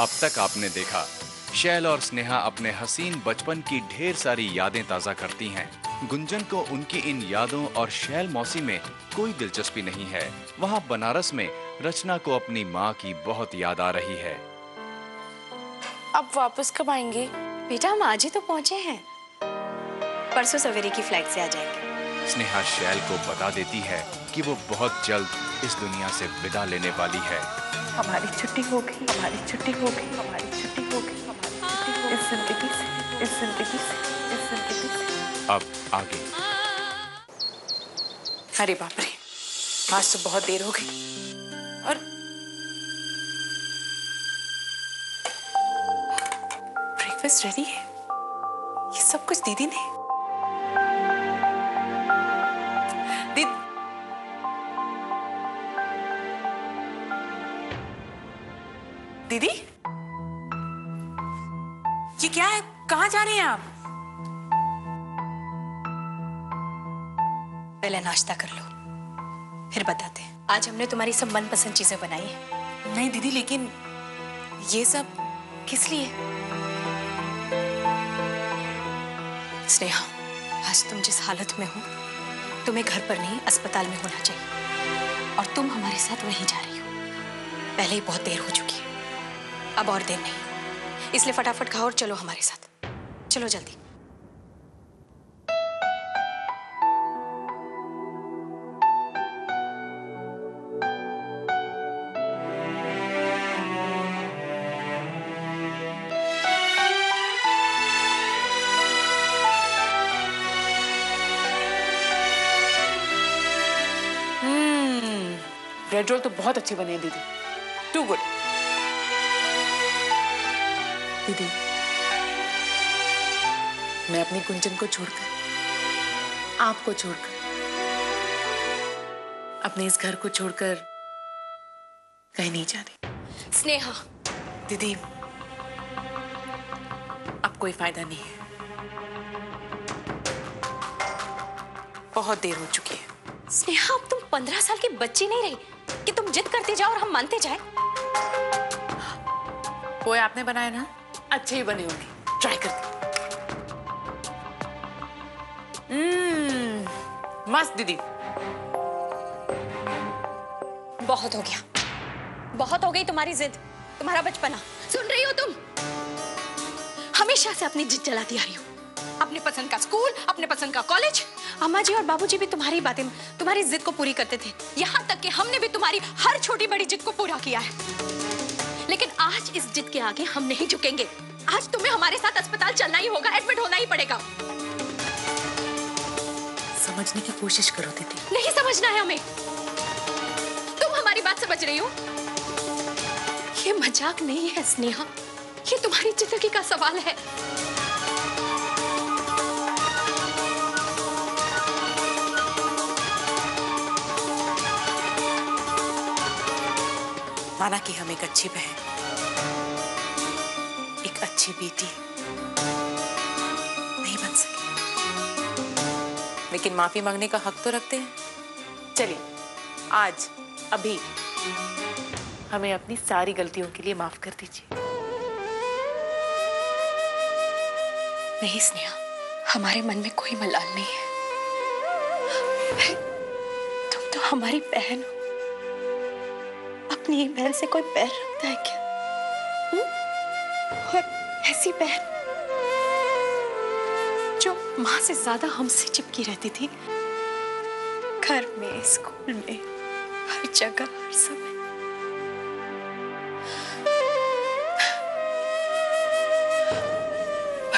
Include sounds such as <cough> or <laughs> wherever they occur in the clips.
अब तक आपने देखा। शैल और स्नेहा अपने हसीन बचपन की ढेर सारी यादें ताज़ा करती हैं। गुंजन को उनकी इन यादों और शैल मौसी में कोई दिलचस्पी नहीं है। वहाँ बनारस में रचना को अपनी माँ की बहुत याद आ रही है। अब वापस कब आएँगे? बेटा हम आज ही तो पहुँचे हैं। परसों सवेरे की फ़्लाइट से आ जाएँगे। स्नेहा शैल को बता देती है कि वो बहुत जल्द इस दुनिया से विदा लेने वाली है। हमारी छुट्टी हो गई हमारी छुट्टी हो गई हमारी छुट्टी हो गई हमारी इस ज़िंदगी से इस ज़िंदगी से इस ज़िंदगी से। अब आगे। अरे बाप रे आज तो बहुत देर हो गई। और ब्रेकफास्ट रेडी है? ये सब कुछ दीदी ने दीदी? ये क्या है? कहाँ जा रहे हैं आप? पहले नाश्ता कर लो फिर बताते हैं। आज हमने तुम्हारी सब मनपसंद चीज़ें बनाई हैं। नहीं दीदी लेकिन ये सब किस लिए? स्नेहा आज तुम जिस हालत में हो तुम्हें घर पर नहीं अस्पताल में होना चाहिए। और तुम हमारे साथ वहीं जा रही हो। पहले ही बहुत देर हो चुकी है। अब और देर नहीं। इसलिए फटाफट खाओ और चलो हमारे साथ। चलो जल्दी। रेड रोल तो बहुत अच्छे बने हैं, दीदी। टू गुड दीदी। मैं अपनी कुंचन को छोड़कर आपको छोड़कर अपने इस घर को छोड़कर कहीं नहीं जा रही स्नेहा। दीदी अब कोई फ़ायदा नहीं है। बहुत देर हो चुकी है। स्नेहा अब तुम पंद्रह साल की बच्ची नहीं रही कि तुम जिद करते जाओ और हम मानते जाए? पोए आपने बनाया ना? अच्छे ही बने होंगे। ट्राई करते हम्म, मस्त दीदी। बहुत हो गया। बहुत हो गई तुम्हारी जिद तुम्हारा बचपना। सुन रही हो तुम? हमेशा से अपनी जिद चलाती आ रही हो। अपने पसंद का स्कूल अपने पसंद का कॉलेज। अम्मा जी और बाबूजी भी तुम्हारी बातें तुम्हारी जिद को पूरी करते थे। यहाँ तक कि हमने भी तुम्हारी हर छोटी बड़ी जिद को पूरा किया है। लेकिन आज इस जिद के आगे हम नहीं झुकेंगे। आज तुम्हें हमारे साथ अस्पताल चलना ही होगा एडमिट होना ही पड़ेगा। समझने की कोशिश करो दीदी। नहीं समझना है हमें। तुम हमारी बात समझ रही हो? ये मज़ाक नहीं है स्नेहा। ये तुम्हारी ज़िंदगी का सवाल है। माना कि हम एक अच्छी बहन। एक अच्छी बेटी। नहीं बन सके। लेकिन माफ़ी मांगने का हक तो रखते हैं। चलिए, आज, अभी, हमें अपनी सारी गलतियों के लिए माफ़ कर दीजिए। नहीं, स्नेहा। हमारे मन में कोई मलाल नहीं है। तुम तो हमारी बहन हो। अपनी ही बहन से कोई पैर रखता है क्या? हुँ? और ऐसी बहन जो माँ से ज़्यादा हमसे चिपकी रहती थी? घर में, स्कूल में, हर जगह, हर समय।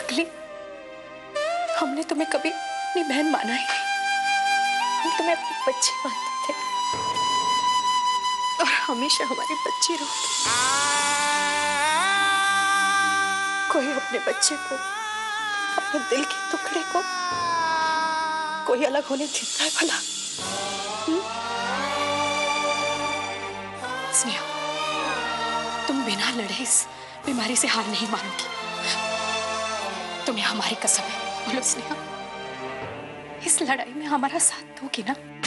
अगली, हमने तुम्हें कभी अपनी बहन माना ही नहीं। हम तुम्हें अपनी बच्ची मानते हमेशा हमारी बच्ची रहोगी कोई अपने बच्चे को, अपने दिल के टुकड़े को, कोई अलग होने देता है भला। हम्म? स्नेहा, तुम बिना लड़े इस बीमारी से हार नहीं मानोगी। तुम्हें हमारी कसम है। बोलो स्नेहा, इस लड़ाई में हमारा साथ दोगी ना?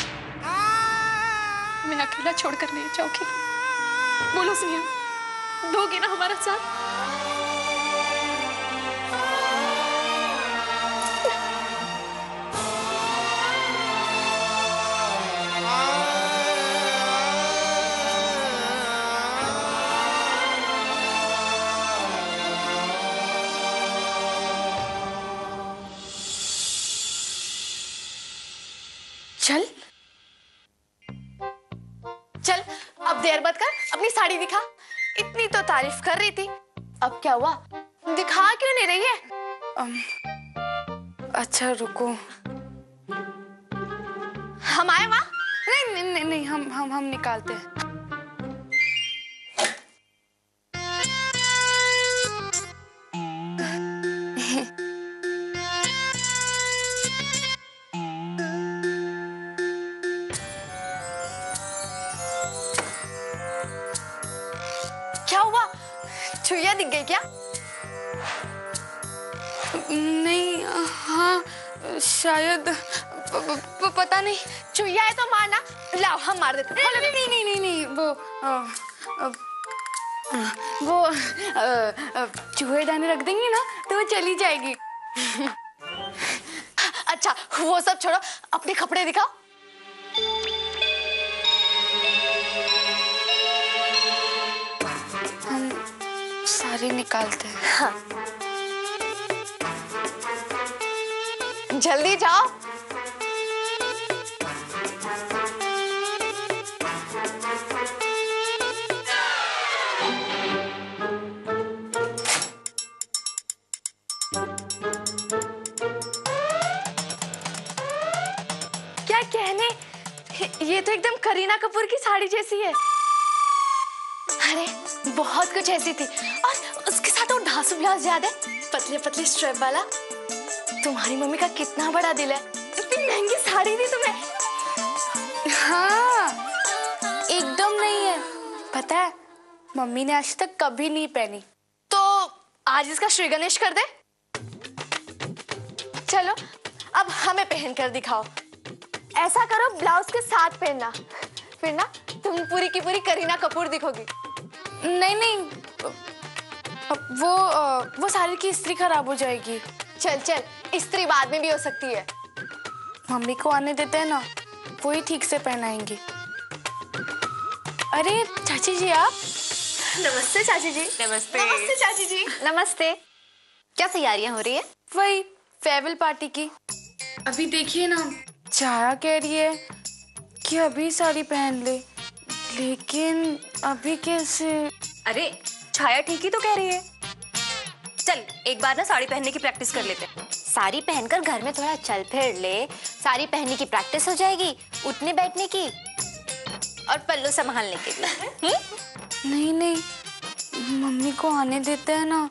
मैं अकेला छोड़कर नहीं जाऊँगी। बोलो सुनिया दोगे ना हमारा साथ। तारीफ़ कर रही थी। अब क्या हुआ? दिखा क्यों नहीं रही है? अम, अच्छा रुको। हम आए वहाँ? नहीं नहीं नहीं, नहीं हम हम हम निकालते हैं। नहीं हाँ शायद प, प, प, पता नहीं। छुइया है तो मारना। लाओ हम मार देते हैं। नहीं नहीं नहीं नहीं नहीं वो अ, वो चूहे दाने रख देंगे ना तो वो चली जाएगी। अच्छा वो सब छोड़ो। अपने कपड़े दिखाओ। हम सारे निकालते हैं। जल्दी जाओ। क्या कहने? ये तो एकदम करीना कपूर की साड़ी जैसी है। अरे, बहुत कुछ ऐसी थी। और उसके साथ वो ढासू ब्लाउज याद है? पतले पतले स्ट्रेप वाला। तुम्हारी मम्मी का कितना बड़ा दिल है। इतनी महँगी साड़ी दी तुम्हें। हाँ एकदम नहीं है। पता है, मम्मी ने आज तक कभी नहीं पहनी। तो आज इसका श्री गणेश कर दे। चलो, अब हमें पहन कर दिखाओ। ऐसा करो, ब्लाउज के साथ पहनना। फिर ना, तुम पूरी की पूरी करीना कपूर दिखोगी। नहीं नहीं वो वो साड़ी की स्त्री खराब हो जाएगी। चल चल स्त्री बाद में भी हो सकती है। मम्मी को आने देते हैं ना वो ही ठीक से पहनाएँगी। अरे चाची जी आप? नमस्ते चाची जी। नमस्ते। नमस्ते चाची जी। नमस्ते। क्या तैयारियाँ हो रही है? वही फेयरवेल पार्टी की। अभी देखिए ना। चारा कह रही है कि अभी साड़ी पहन ले लेकिन अभी कैसे? अरे छाया ठीक ही तो कह रही है। चल एक बार ना साड़ी पहनने की प्रैक्टिस कर लेते हैं। साड़ी पहनकर घर में थोड़ा चल फिर ले। साड़ी पहनने की प्रैक्टिस हो जाएगी उठने बैठने की। और पल्लू संभालने के लिए। <laughs> नहीं नहीं मम्मी को आने देते हैं ना।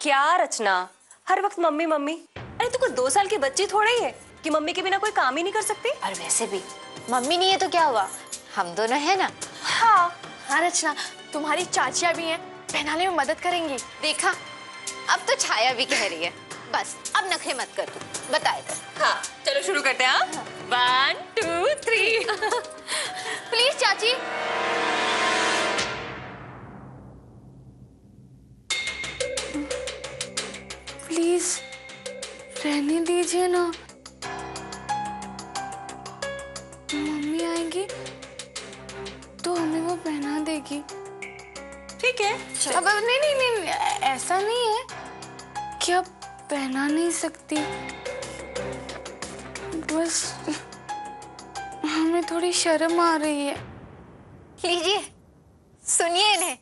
क्या रचना? हर वक्त मम्मी मम्मी। अरे तू कुछ दो साल की बच्ची थोड़ा ही है कि मम्मी के बिना कोई काम ही नहीं कर सकती? और वैसे भी मम्मी नहीं है तो क्या हुआ? हम दोनों है ना। हाँ। हाँ रचना तुम्हारी चाचिया भी हैं पहनाने में मदद करेंगी। देखा अब तो छाया भी कह रही है। बस अब नखरे मत कर तू। बताए तो हाँ चलो शुरू करते हैं वन टू थ्री प्लीज़ चाची। प्लीज़ रहने दीजिए ना। मम्मी आएँगी तो हमें वो पहना देगी। ठीक है। अब नहीं नहीं नहीं नहीं, ऐसा नहीं है कि अब पहना नहीं सकती। बस हमें थोड़ी शर्म आ रही है। लीजिए सुनिए इन्हें।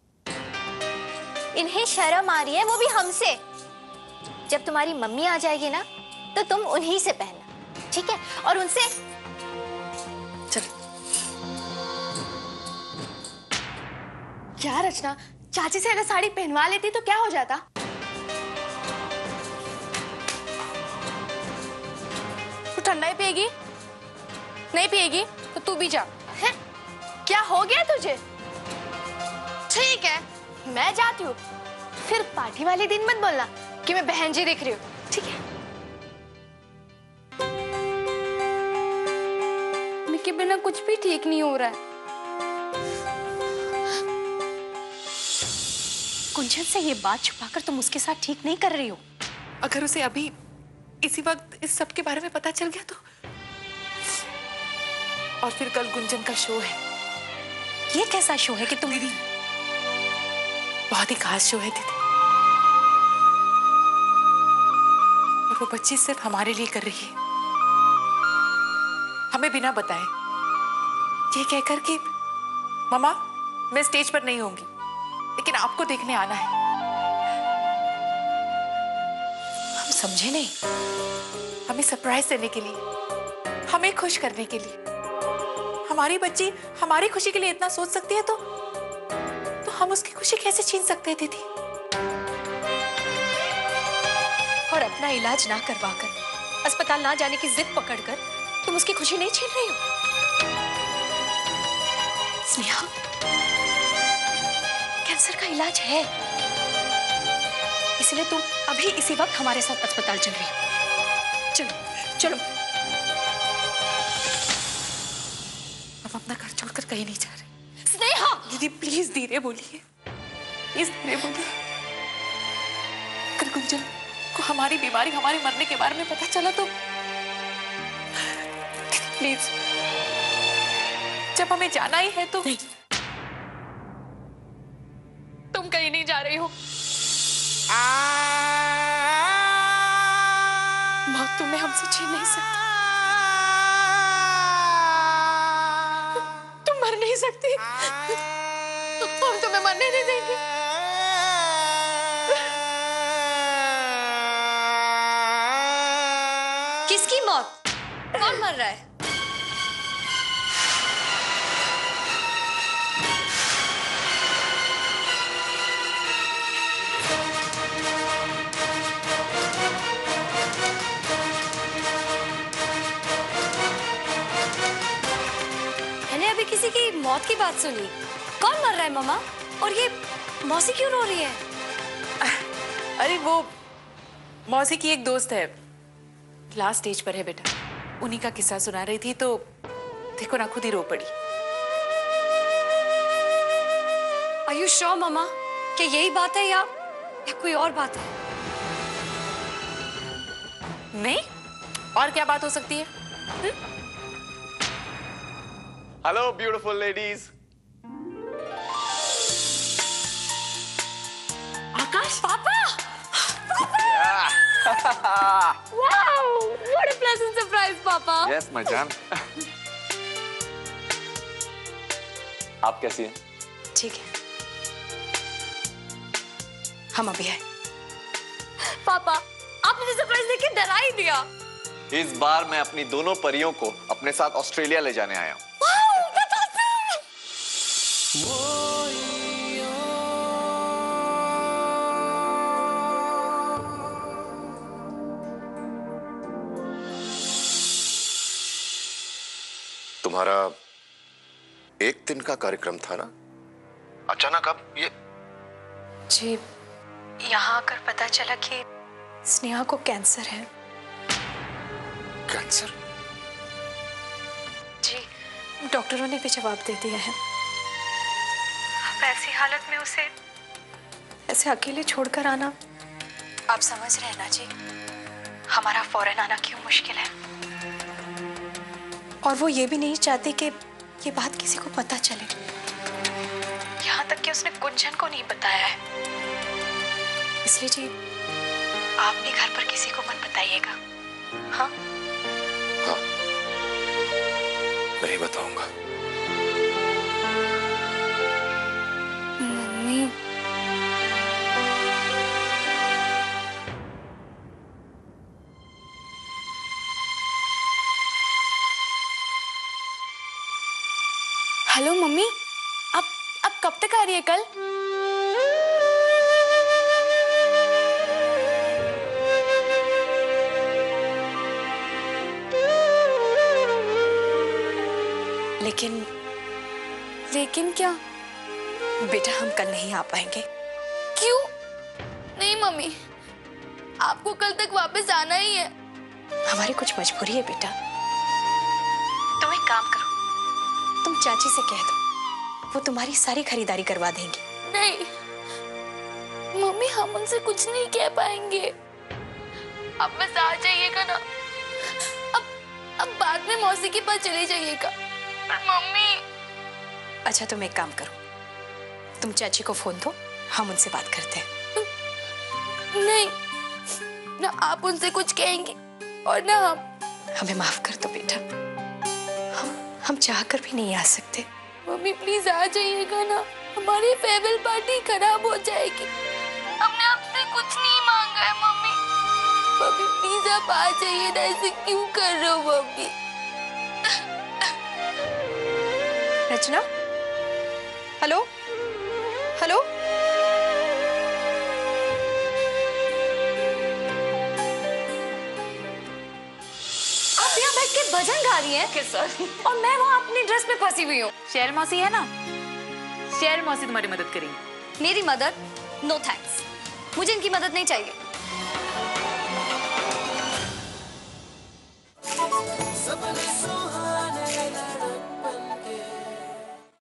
इन्हें शर्म आ रही है वो भी हमसे। जब तुम्हारी मम्मी आ जाएगी ना तो तुम उन्हीं से पहनना ठीक है? और उनसे चल। क्या रचना? चाची से अगर साड़ी पहनवा लेती तो क्या हो जाता? तू ठंडा ही पिएगी? नहीं पिएगी तो तू भी जा। है क्या हो गया तुझे? ठीक है, मैं जाती हूँ। फिर पार्टी वाले दिन मत बोलना कि मैं बहन जी दिख रही हूँ। ठीक है? के बिना कुछ भी ठीक नहीं हो रहा है। कुंजन से ये बात छुपाकर तुम उसके साथ ठीक नहीं कर रही हो। अगर उसे अभी इसी वक्त इस सब के बारे में पता चल गया तो? और फिर कल गुंजन का शो है। ये कैसा शो है कि तुम मेरी बहुत ही खास शो है दीदी। और वो बच्ची सिर्फ़ हमारे लिए कर रही है। हमें बिना बताए। ये कहकर कि मामा मैं स्टेज पर नहीं होंगी। लेकिन आपको देखने आना है। हम समझे नहीं। हमें सरप्राइज़ देने के लिए, हमें खुश करने के लिए। हमारी बच्ची हमारी खुशी के लिए इतना सोच सकती है तो तो हम उसकी खुशी कैसे छीन सकते हैं, दीदी? और अपना इलाज ना करवाकर, अस्पताल ना जाने की जिद पकड़कर तुम उसकी खुशी नहीं छीन रही हो। स्नेहा कैंसर का इलाज है। इसलिए तुम अभी इसी वक्त हमारे साथ अस्पताल चल रही हो। चलो चलो। हम अपना घर छोड़कर कहीं नहीं जा रहे। स्नेहा! दीदी प्लीज़ धीरे बोलिए। प्लीज़ धीरे बोलिए। गुंजन को हमारी बीमारी, हमारे मरने के बारे में पता चला तो? प्लीज़ जब हमें जाना ही है तो? नहीं। नहीं जा रही हो। मौत तुम्हें हमसे छीन नहीं सकती। तुम मर नहीं सकती। हम तुम्हें मरने नहीं देंगे। मौत की बात सुनी। कौन मर रहा है मामा और ये मौसी क्यों रो रही है? अरे वो मौसी की एक दोस्त है। लास्ट स्टेज पर है बेटा। उन्हीं का किस्सा सुना रही थी तो देखो ना खुद ही रो पड़ी। Are you sure, मामा क्या यही बात है या, या कोई और बात है? नहीं? और क्या बात हो सकती है? Hello, beautiful ladies. आकाश पापा <laughs> wow what a pleasant surprise पापा Yes, my jam. आप कैसी हैं? ठीक है हम अभी आए पापा आपने सरप्राइज़ देके डरा ही दिया इस बार मैं अपनी दोनों परियों को अपने साथ ऑस्ट्रेलिया ले जाने आया हूँ! तुम्हारा एक दिन का कार्यक्रम था ना? अचानक अब ये जी यहाँ आकर पता चला कि स्नेहा को कैंसर है। कैंसर? जी डॉक्टरों ने भी जवाब दे दिया है। ऐसी हालत में उसे ऐसे अकेले छोड़कर आना। आप समझ रहे हैं ना जी? हमारा फ़ौरन आना क्यों मुश्किल है? और वो ये भी नहीं चाहती कि ये बात किसी को पता चले। यहाँ तक कि उसने कुंजन को नहीं बताया है। इसलिए जी, आप भी घर पर किसी को मत बताइएगा। हाँ? हाँ। नहीं बताऊँगा। है कल? लेकिन लेकिन क्या? बेटा हम कल नहीं आ पाएँगे। क्यों? नहीं मम्मी। आपको कल तक वापस आना ही है। हमारी कुछ मजबूरी है बेटा। तुम एक काम करो। तुम चाची से कह दो। वो तुम्हारी सारी खरीदारी करवा देंगी। नहीं मम्मी हम उनसे कुछ नहीं कह पाएँगे। अब बस आ जाइएगा ना। अब अब बाद में मौसी के पास चले जाइएगा। मम्मी। अच्छा तुम एक काम करो। तुम चाची को फ़ोन दो हम उनसे बात करते हैं। नहीं ना आप उनसे कुछ कहेंगे और ना हम। हमें माफ़ कर दो बेटा। हम हम चाह कर भी नहीं आ सकते। मम्मी प्लीज़ आ जाइएगा ना। हमारी फेयरवेल पार्टी खराब हो जाएगी। हमने आपसे कुछ नहीं मांगा है, मम्मी। मम्मी प्लीज़ आप आ जाइए ना, ऐसे क्यों कर रहे हो, मम्मी? रचना? हेलो हेलो भजन गा रही है। और मैं वहाँ अपनी ड्रेस में फंसी हुई हूँ। शेर मौसी है ना? शेर मौसी तुम्हारी मदद करेंगी। मेरी मदद? नो थैंक्स मुझे इनकी मदद नहीं चाहिए।